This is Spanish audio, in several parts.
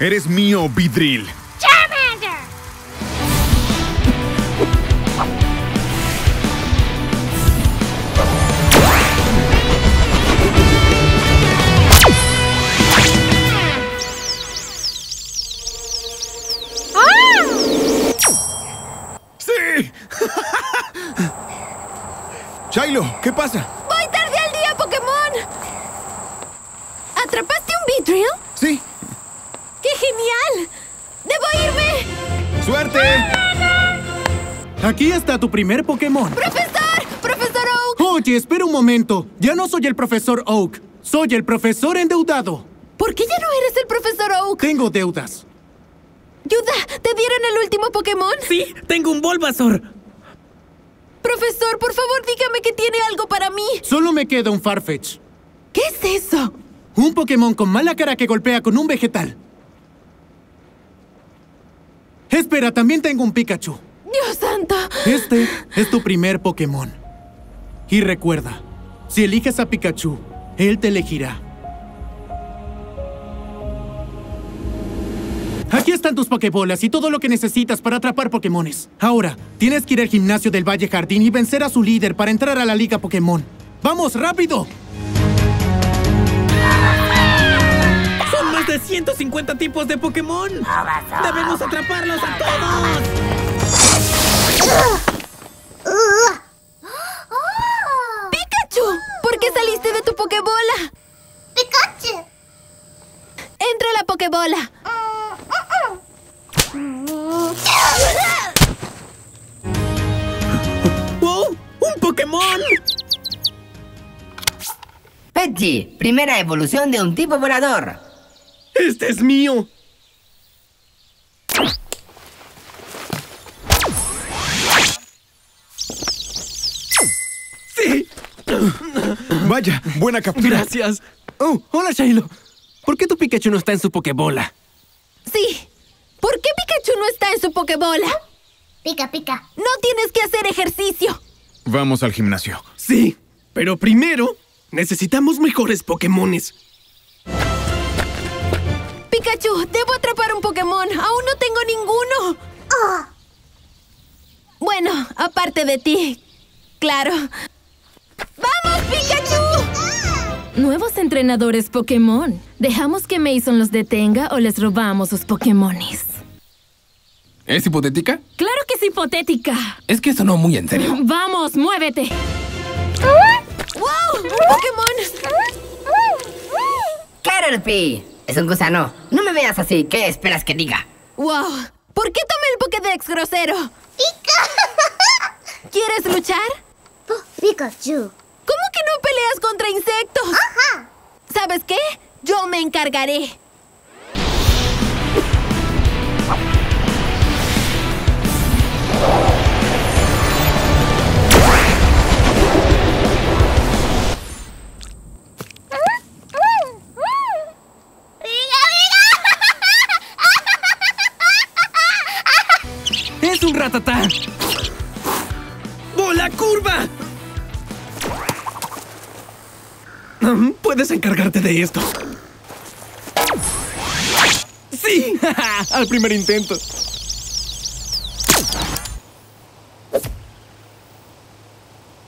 Eres mío, Vidril. Charmander. ¡Sí! Shiloh, ¿qué pasa? ¡Voy tarde al día, Pokémon! ¿Atrapaste un Beedrill? Sí. ¡Qué genial! ¡Debo irme! ¡Suerte! Aquí está tu primer Pokémon. ¡Profesor! ¡Profesor Oak! Oye, espera un momento. Ya no soy el profesor Oak. Soy el profesor endeudado. ¿Por qué ya no eres el profesor Oak? Tengo deudas. Yuda, ¿te dieron el último Pokémon? Sí, tengo un Bulbasaur. Profesor, por favor, dígame que tiene algo para mí. Solo me queda un Farfetch. ¿Qué es eso? Un Pokémon con mala cara que golpea con un vegetal. Espera, también tengo un Pikachu. Dios santo. Este es tu primer Pokémon. Y recuerda, si eliges a Pikachu, él te elegirá. Aquí están tus Pokébolas y todo lo que necesitas para atrapar Pokémones. Ahora, tienes que ir al gimnasio del Valle Jardín y vencer a su líder para entrar a la Liga Pokémon. ¡Vamos, rápido! De 150 tipos de Pokémon. Debemos atraparlos a todos. ¡Pikachu! ¿Por qué saliste de tu Pokébola? Pikachu. Entra a la Pokébola. ¡Oh! ¡Un Pokémon! Pidgey, primera evolución de un tipo volador. ¡Este es mío! ¡Sí! Vaya, buena captura. Gracias. Oh, hola, Shiloh. ¿Por qué tu Pikachu no está en su Pokébola? Sí. ¿Por qué Pikachu no está en su Pokébola? Pica, pica. No tienes que hacer ejercicio. Vamos al gimnasio. Sí, pero primero necesitamos mejores Pokémones. Pikachu, debo atrapar un Pokémon. Aún no tengo ninguno. Bueno, aparte de ti. Claro. ¡Vamos, Pikachu! Nuevos entrenadores Pokémon. ¿Dejamos que Mason los detenga o les robamos sus Pokémones? ¿Es hipotética? Claro que es hipotética. Es que sonó muy en serio. Vamos, muévete. ¡Wow! ¡Un Pokémon! Caterpie, es un gusano. No me veas así. ¿Qué esperas que diga? ¡Wow! ¿Por qué tomé el Pokédex grosero? ¿Quieres luchar? Pikachu. ¿Cómo que no peleas contra insectos? Ajá. ¿Sabes qué? Yo me encargaré. Ratatá! ¡Bola curva! Puedes encargarte de esto. ¡Sí! Al primer intento.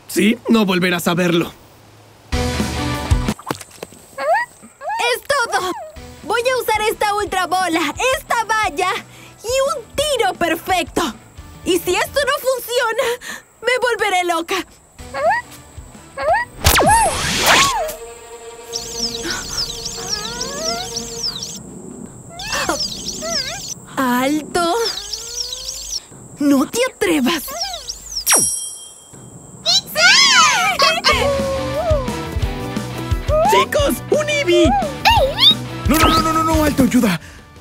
Sí, no volverás a verlo. No, no, no, no, no, no, alto, ayuda.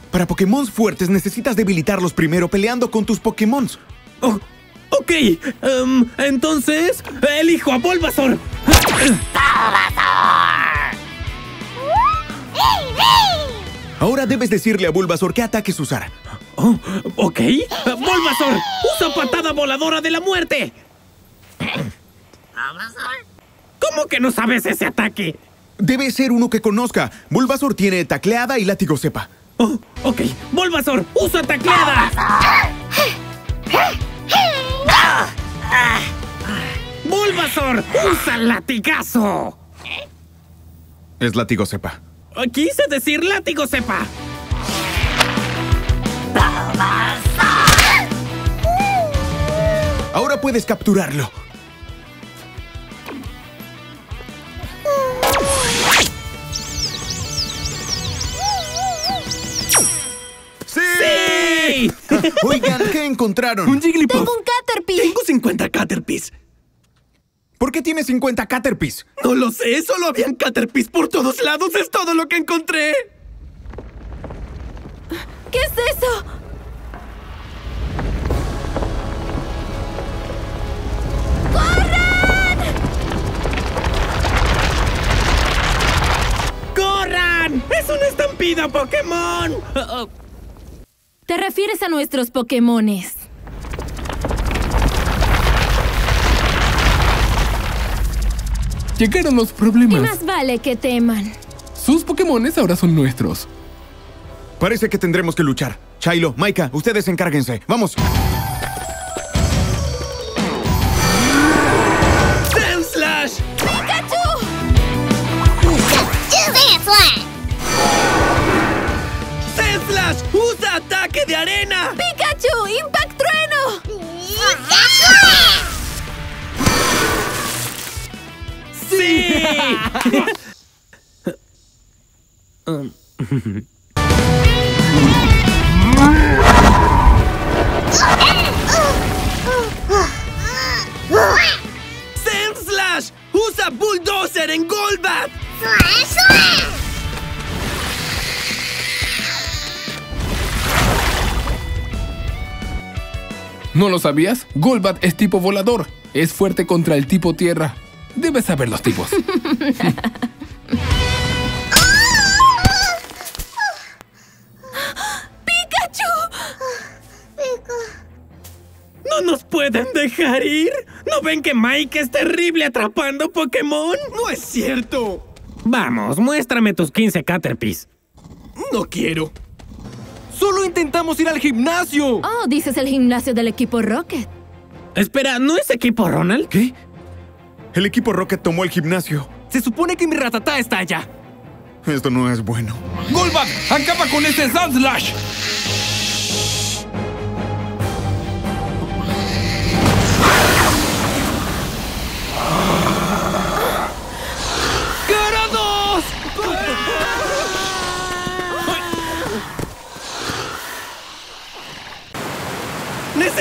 Para Pokémon fuertes necesitas debilitarlos primero peleando con tus Pokémon. Oh, ok, em, entonces elijo a Bulbasaur. Ahora debes decirle a Bulbasaur qué ataques usar. Oh, ok. Bulbasaur, usa patada voladora de la muerte. ¿Cómo que no sabes ese ataque? Debe ser uno que conozca. Bulbasaur tiene tacleada y látigo cepa. Oh, ok. Bulbasaur, usa tacleada. Bulbasaur, usa latigazo. Es látigo cepa. Quise decir látigo sepa. Ahora puedes capturarlo. Oigan, ¿qué encontraron? ¡Un Jigglypuff! ¡Tengo un Caterpie! Tengo 50 Caterpies. ¿Por qué tienes 50 Caterpies? No lo sé, solo habían Caterpies por todos lados. Es todo lo que encontré. Te refieres a nuestros Pokémones. Llegaron los Y problemas. más vale que teman. Sus Pokémones ahora son nuestros. Parece que tendremos que luchar. Shailo, Maika, ustedes encárguense. ¡Vamos! ¿No lo sabías? Golbat es tipo volador. Es fuerte contra el tipo tierra. Debes saber los tipos. ¿No nos pueden dejar ir? ¿No ven que Mike es terrible atrapando Pokémon? ¡No es cierto! Vamos, muéstrame tus 15 Caterpies. No quiero. Solo intentamos ir al gimnasio. Oh, dices el gimnasio del equipo Rocket. Espera, ¿no es equipo Ronald? ¿Qué? El equipo Rocket tomó el gimnasio. Se supone que mi ratatá está allá. Esto no es bueno. ¡Golbat! ¡Acaba con ese Sandslash!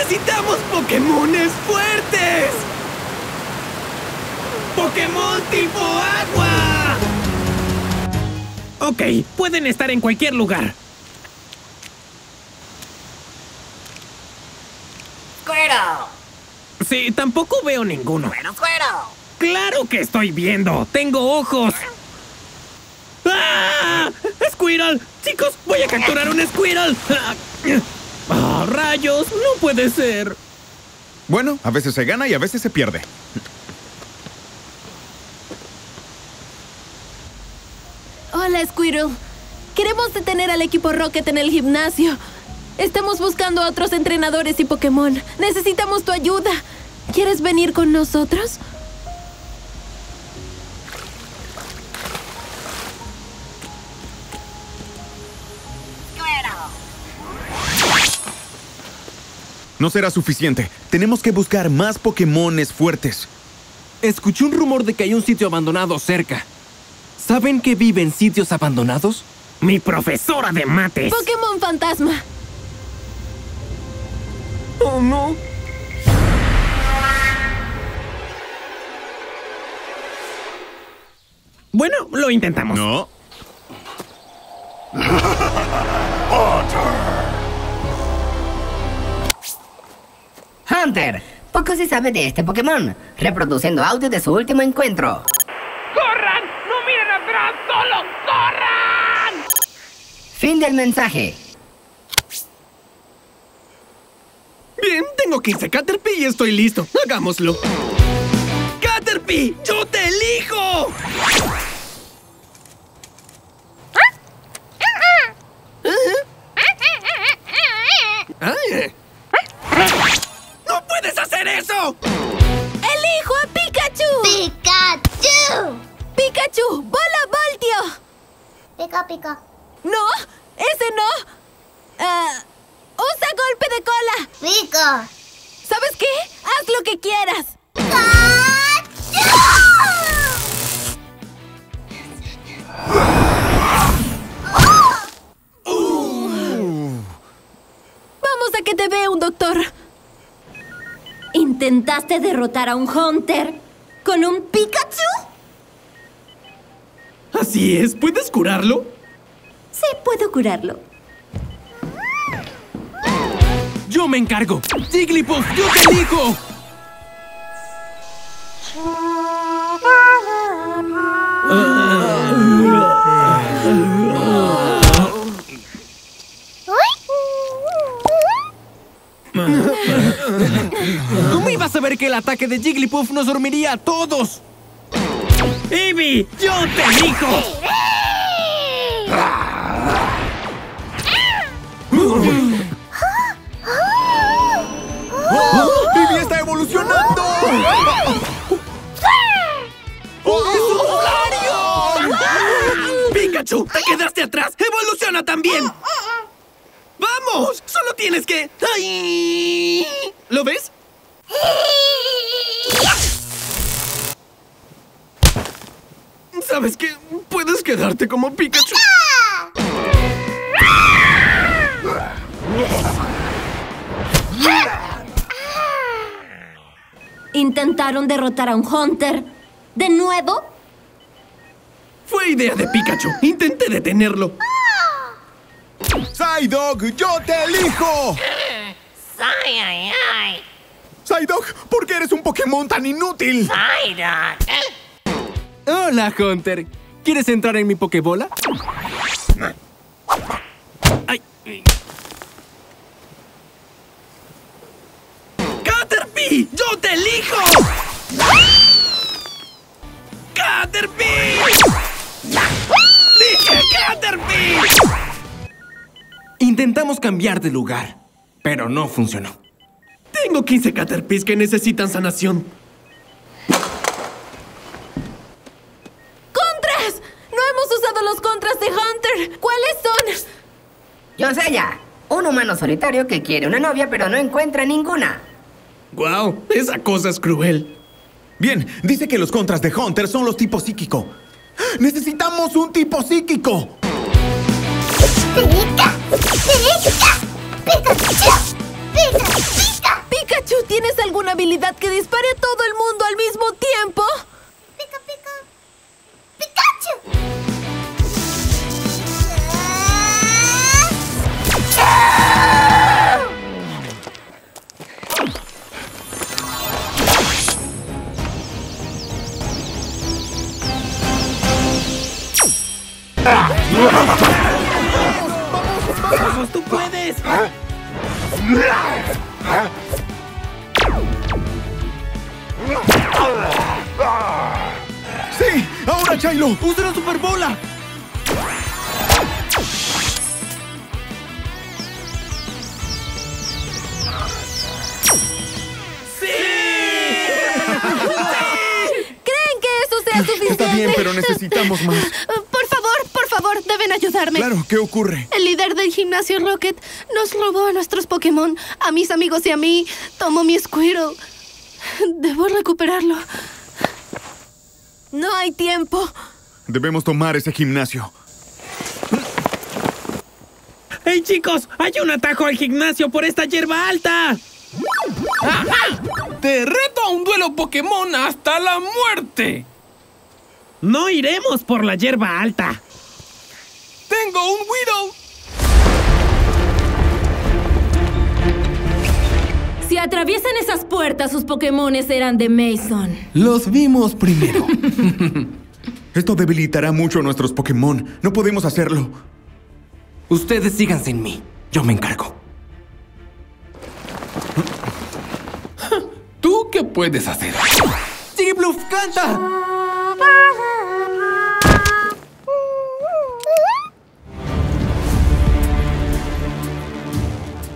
¡Necesitamos Pokémones fuertes! ¡Pokémon tipo agua! Ok, pueden estar en cualquier lugar. Squirtle. Sí, tampoco veo ninguno. Squirtle. ¡Claro que estoy viendo! ¡Tengo ojos! ¡Ah! ¡Squirrel! Chicos, voy a capturar un Squirrel. ¡Ah, rayos! ¡No puede ser! Bueno, a veces se gana y a veces se pierde. Hola, Squirrel. Queremos detener al equipo Rocket en el gimnasio. Estamos buscando a otros entrenadores y Pokémon. Necesitamos tu ayuda. ¿Quieres venir con nosotros? No será suficiente. Tenemos que buscar más Pokémones fuertes. Escuché un rumor de que hay un sitio abandonado cerca. ¿Saben que vive en sitios abandonados? Mi profesora de mates. Pokémon Fantasma. Oh, no. Bueno, lo intentamos. No. Hunter. Poco se sabe de este Pokémon, reproduciendo audio de su último encuentro. ¡Corran! ¡No miren atrás! ¡Solo corran! Fin del mensaje. Bien, tengo 15 Caterpie y estoy listo. Hagámoslo. ¡Caterpie! ¡Yo te elijo! ¿Eh? ¿Ah? Eh. ¡Elijo! ¡Elijo a Pikachu! Pikachu. ¡Pikachu! ¡Bola Voltio! Pica, pica. ¡No! ¡Ese no! Ah, ¡Usa golpe de cola! Pica. ¿Sabes qué? ¡Haz lo que quieras! Vamos a que te vea un doctor. ¿Intentaste derrotar a un Hunter con un Pikachu? Así es, ¿puedes curarlo? Sí, puedo curarlo. Yo me encargo. Jigglypuff, yo te elijo. ¿Cómo ver que el ataque de Jigglypuff nos dormiría a todos? ¡Eevee! ¡Yo te! ¡Oh! ¡Vivi está evolucionando! ¡Pikachu! ¡Te quedaste atrás! ¡Evoluciona también! ¡Vamos! ¡Solo tienes que... ¡Ay! ¿Lo ves? ¿Sabes qué? Puedes quedarte como Pikachu. ¿Intentaron derrotar a un Hunter? ¿De nuevo? Fue idea de Pikachu. Intenté detenerlo. ¡Psydog, yo te elijo! ¡Psydog, ¿por qué eres un Pokémon tan inútil? Hola, Hunter. ¿Quieres entrar en mi Pokébola? ¡Caterpie! ¡Yo te elijo! ¡Caterpie! ¡Dije Caterpie! Intentamos cambiar de lugar, pero no funcionó. Tengo 15 Caterpies que necesitan sanación. ¡Contras! ¡No hemos usado los contras de Hunter! ¿Cuáles son? Yo sé ya. Un humano solitario que quiere una novia pero no encuentra ninguna. ¡Guau! esa cosa es cruel. Bien, dice que los contras de Hunter son los tipos psíquico. ¡Necesitamos un tipo psíquico! Pica. Pica. Pikachu. Pica, pica. Pikachu, ¿tienes alguna habilidad que dispare a todo el mundo al mismo tiempo? ¡Vamos, tú puedes! ¡Sí! ¡Ahora, Chailo! ¡Usa la superbola! ¿Creen que eso sea suficiente? Está bien, pero necesitamos más. Por favor, por favor, deben ayudarme. Claro, ¿qué ocurre? El líder del gimnasio Rocket nos robó a nuestros Pokémon, a mis amigos y a mí. Tomó mi Squirtle. Debo recuperarlo. No hay tiempo. Debemos tomar ese gimnasio. ¡Hey, chicos! ¡Hay un atajo al gimnasio por esta hierba alta! ¡Te reto a un duelo Pokémon hasta la muerte! ¡No iremos por la hierba alta! ¡Tengo un Widow! Si atraviesan esas puertas, sus Pokémones serán de Mason. Los vimos primero. Esto debilitará mucho a nuestros Pokémon. No podemos hacerlo. Ustedes sigan sin mí. Yo me encargo. ¿Tú qué puedes hacer? ¡Jigglypuff, canta!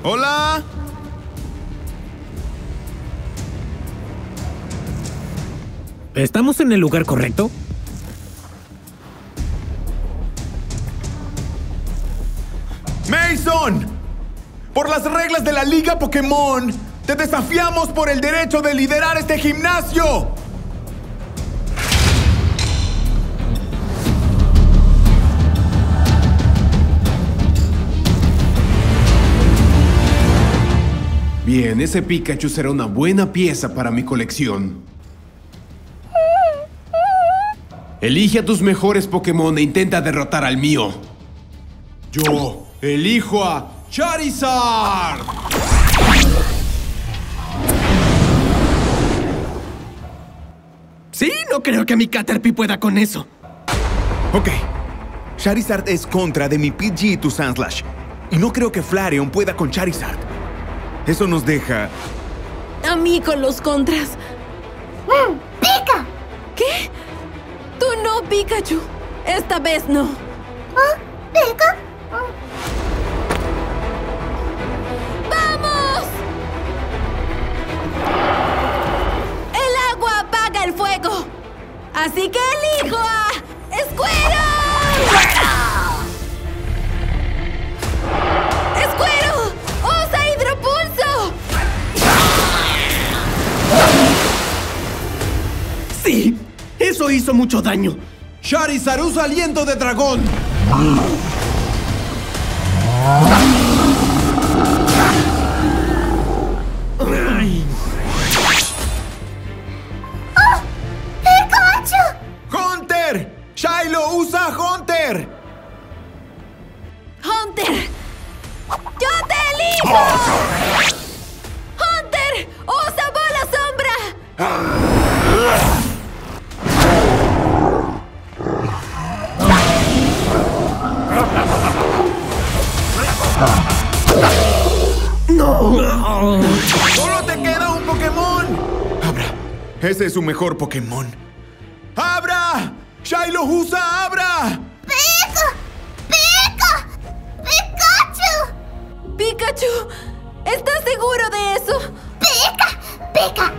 Hola. ¿Estamos en el lugar correcto? ¡Mason! Por las reglas de la Liga Pokémon, te desafiamos por el derecho de liderar este gimnasio. Bien, ese Pikachu será una buena pieza para mi colección. Elige a tus mejores Pokémon e intenta derrotar al mío. Yo elijo a Charizard. Sí, no creo que mi Caterpie pueda con eso. Ok. Charizard es contra de mi Pidgey y tu Sandslash. Y no creo que Flareon pueda con Charizard. Eso nos deja... A mí con los contras. ¡Pica! ¿Qué? Tú no, Pikachu. Esta vez no. ¿Ah? ¿Pica? ¡Vamos! El agua apaga el fuego. Así que elijo a Squirtle. Eso hizo mucho daño. Charizard usa aliento de dragón. Ese es su mejor Pokémon. ¡Abra! ¡Shiloh usa Abra! ¡Pica! ¡Pica! ¡Pikachu! ¡Pikachu! ¿Estás seguro de eso? ¡Pica! ¡Pica!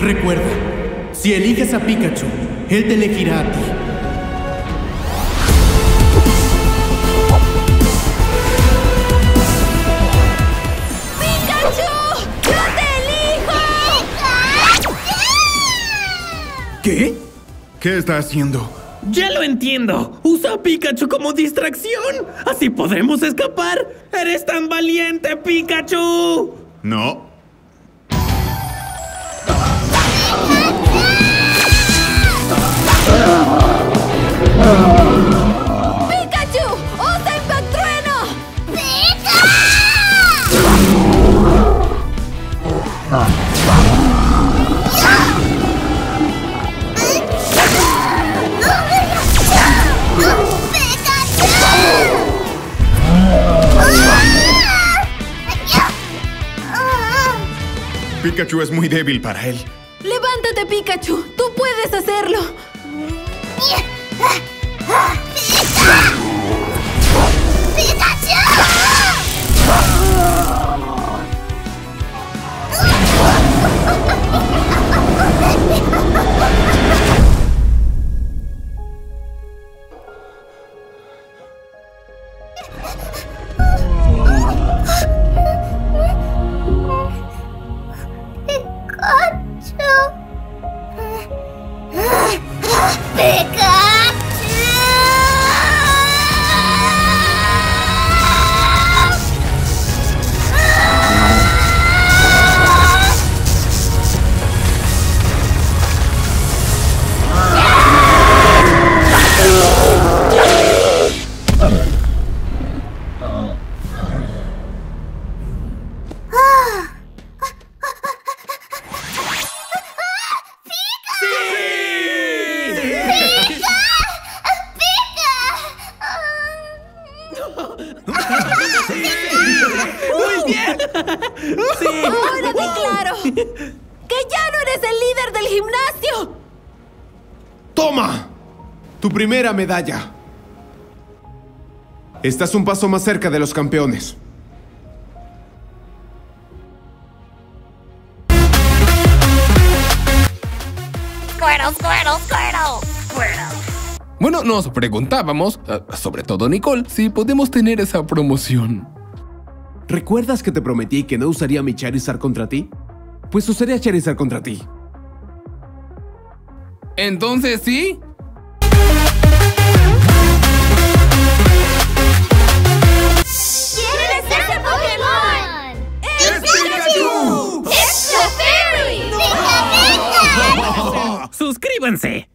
Recuerda, si eliges a Pikachu, él te elegirá a ti. ¿Qué? ¿Qué está haciendo? Ya lo entiendo. Usa a Pikachu como distracción. Así podremos escapar. Eres tan valiente, Pikachu. No. Es muy débil para él. ¡Levántate, Pikachu! ¡Tú puedes hacerlo! Primera medalla. Estás un paso más cerca de los campeones. Squirtle. Bueno, nos preguntábamos, eh, sobre todo Nicole, si podemos tener esa promoción. ¿Recuerdas que te prometí que no usaría mi Charizard contra ti? Pues usaría Charizard contra ti. Entonces, ¿sí? Suscríbanse.